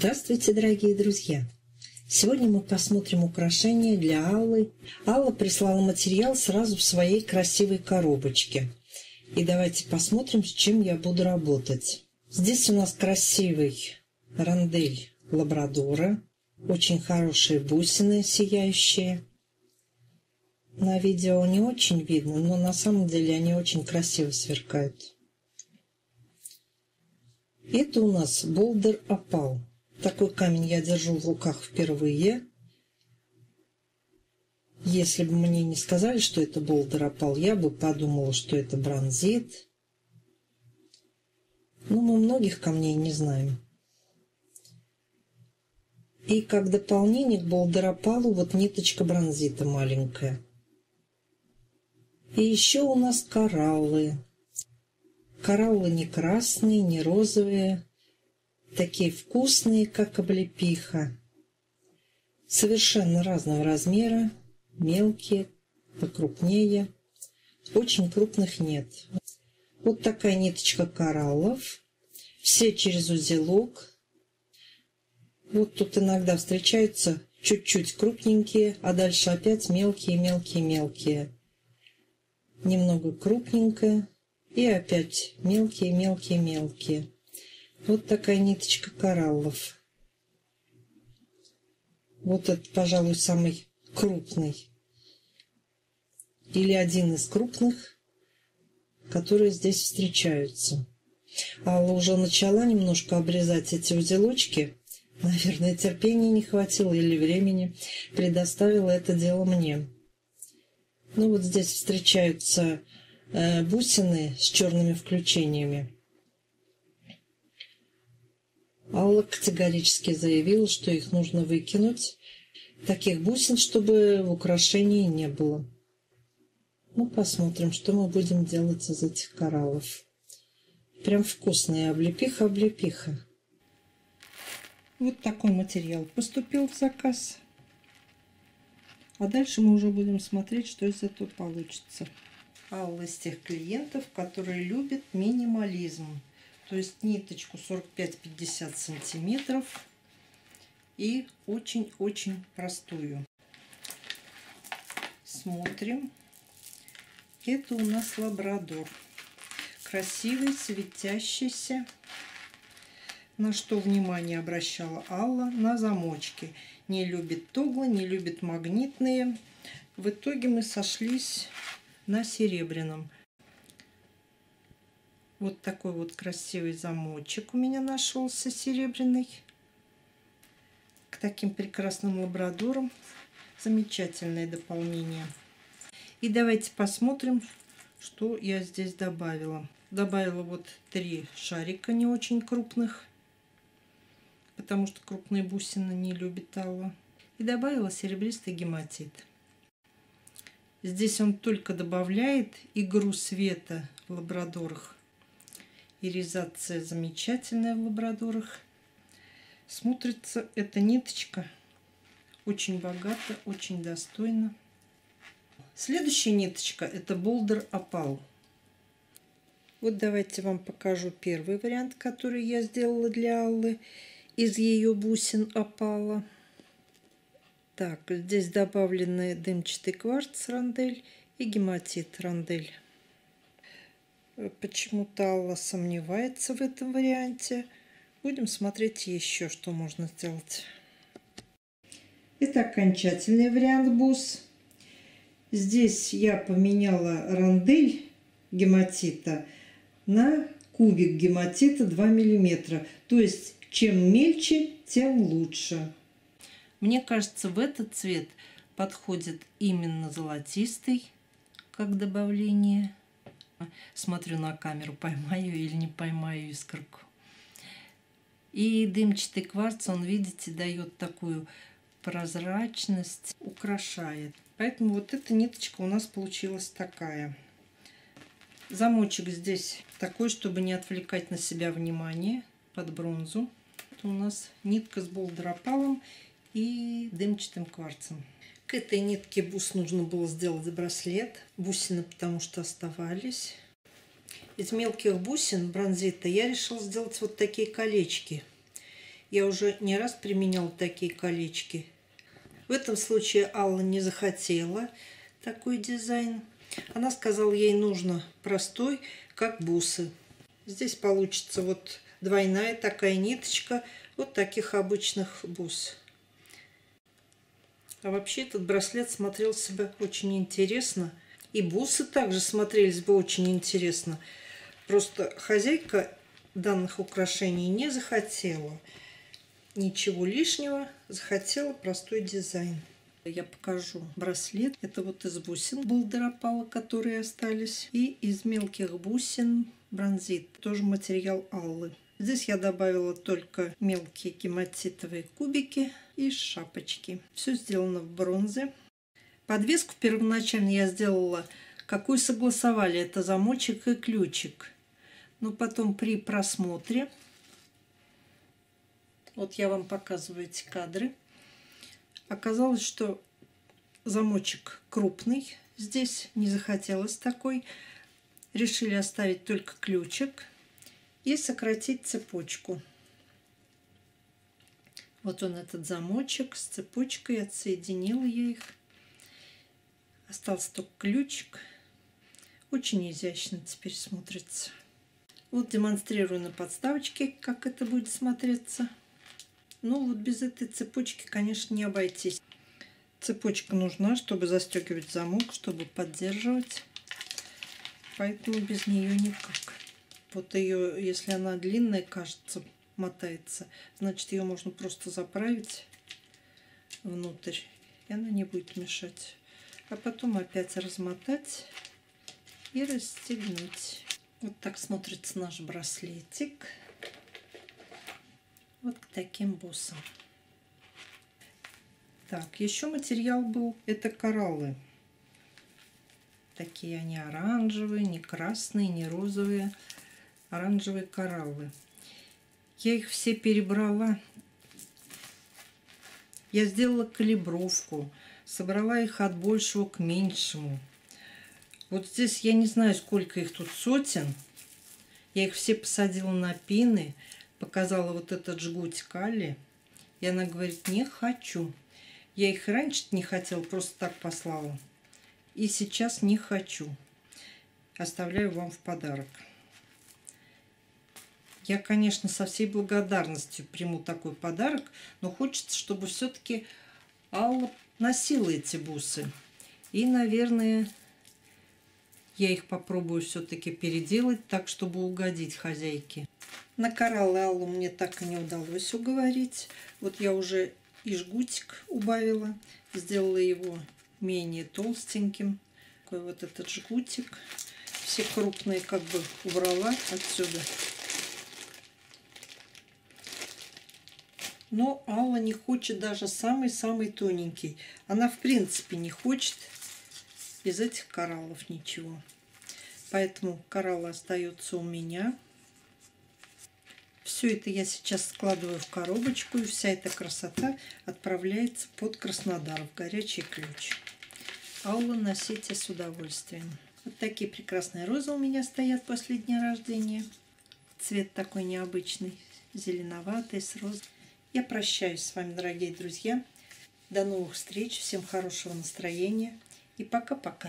Здравствуйте, дорогие друзья! Сегодня мы посмотрим украшения для Аллы. Алла прислала материал сразу в своей красивой коробочке. И давайте посмотрим, с чем я буду работать. Здесь у нас красивый рандель лабрадора. Очень хорошие бусины, сияющие. На видео не очень видно, но на самом деле они очень красиво сверкают. Это у нас болдер опал. Такой камень я держу в руках впервые. Если бы мне не сказали, что это болдер опал, я бы подумала, что это бронзит. Но мы многих камней не знаем. И как дополнение к болдеропалу вот ниточка бронзита маленькая. И еще у нас кораллы. Кораллы не красные, не розовые, такие вкусные, как облепиха. Совершенно разного размера, мелкие, покрупнее. Очень крупных нет. Вот такая ниточка кораллов. Все через узелок. Вот тут иногда встречаются чуть-чуть крупненькие, а дальше опять мелкие-мелкие-мелкие. Немного крупненькое и опять мелкие-мелкие-мелкие. Вот такая ниточка кораллов. Вот это, пожалуй, самый крупный. Или один из крупных, которые здесь встречаются. Алла уже начала немножко обрезать эти узелочки. Наверное, терпения не хватило или времени. Предоставила это дело мне. Ну вот здесь встречаются э, бусины с черными включениями. Алла категорически заявила, что их нужно выкинуть. Таких бусин, чтобы в украшении не было. Ну, посмотрим, что мы будем делать из этих кораллов. Прям вкусная облепиха-облепиха. Вот такой материал поступил в заказ. А дальше мы уже будем смотреть, что из этого получится. Алла из тех клиентов, которые любят минимализм. То есть ниточку 45-50 сантиметров и очень-очень простую. Смотрим. Это у нас лабрадор. Красивый, светящийся. На что внимание обращала Алла? На замочки. Не любит тоглы, не любит магнитные. В итоге мы сошлись на серебряном. Вот такой вот красивый замочек у меня нашелся серебряный. К таким прекрасным лабрадорам замечательное дополнение. И давайте посмотрим, что я здесь добавила. Добавила вот три шарика не очень крупных, потому что крупные бусины не любит Алла. И добавила серебристый гематит. Здесь он только добавляет игру света в лабрадорах Иризация замечательная в лабрадорах. Смотрится эта ниточка очень богато, очень достойно. Следующая ниточка это болдер опал. Вот давайте вам покажу первый вариант, который я сделала для Аллы из ее бусин опала. Так, здесь добавлены дымчатый кварц рандель и гематит рандель. Почему-то Алла сомневается в этом варианте. Будем смотреть еще, что можно сделать. Это окончательный вариант бус. Здесь я поменяла рандель гематита на кубик гематита 2 миллиметра. То есть, чем мельче, тем лучше. Мне кажется, в этот цвет подходит именно золотистый, как добавление Смотрю на камеру, поймаю или не поймаю искорку. И дымчатый кварц, он, видите, дает такую прозрачность, украшает. Поэтому вот эта ниточка у нас получилась такая. Замочек здесь такой, чтобы не отвлекать на себя внимание под бронзу. Это у нас нитка с болдеропалом и дымчатым кварцем. К этой нитке бус нужно было сделать браслет. Бусины потому что оставались. Из мелких бусин бронзита я решила сделать вот такие колечки. Я уже не раз применяла такие колечки. В этом случае Алла не захотела такой дизайн. Она сказала, ей нужно простой, как бусы. Здесь получится вот двойная такая ниточка, вот таких обычных бус. А вообще этот браслет смотрелся бы очень интересно. И бусы также смотрелись бы очень интересно. Просто хозяйка данных украшений не захотела ничего лишнего, захотела простой дизайн. Я покажу браслет. Это вот из бусин булдеропала, которые остались. И из мелких бусин бронзит. Тоже материал Аллы. Здесь я добавила только мелкие гематитовые кубики и шапочки. Все сделано в бронзе. Подвеску первоначально я сделала, какую согласовали. Это замочек и ключик. Но потом при просмотре, вот я вам показываю эти кадры, оказалось, что замочек крупный. Здесь не захотелось такой. Решили оставить только ключик и сократить цепочку. Вот он этот замочек с цепочкой, отсоединила я их. Остался только ключик. Очень изящно теперь смотрится. Вот демонстрирую на подставочке, как это будет смотреться. Ну вот без этой цепочки, конечно, не обойтись. Цепочка нужна, чтобы застегивать замок, чтобы поддерживать. Поэтому без нее никак. Вот ее, если она длинная, кажется, мотается, значит ее можно просто заправить внутрь, и она не будет мешать. А потом опять размотать и расстегнуть. Вот так смотрится наш браслетик. Вот к таким бусам. Так, еще материал был, это кораллы. Такие они оранжевые, не красные, не розовые оранжевые кораллы. Я их все перебрала. Я сделала калибровку, собрала их от большего к меньшему. Вот здесь я не знаю, сколько их тут сотен. Я их все посадила на пины, показала вот этот жгуть кали. И она говорит, не хочу. Я их раньше не хотела, просто так послала. И сейчас не хочу. Оставляю вам в подарок. Я, конечно, со всей благодарностью приму такой подарок, но хочется, чтобы все-таки Алла носила эти бусы. И, наверное, я их попробую все-таки переделать так, чтобы угодить хозяйке. На кораллы Аллу мне так и не удалось уговорить. Вот я уже и жгутик убавила, сделала его менее толстеньким. Такой вот этот жгутик. Все крупные как бы убрала отсюда. Но Алла не хочет даже самый-самый тоненький. Она в принципе не хочет из этих кораллов ничего. Поэтому коралл остается у меня. Все это я сейчас складываю в коробочку, и вся эта красота отправляется под Краснодар в горячий ключ. Алла носите с удовольствием. Вот такие прекрасные розы у меня стоят после дня рождения. Цвет такой необычный, зеленоватый, с розой. Я прощаюсь с вами, дорогие друзья. До новых встреч. Всем хорошего настроения. И пока-пока.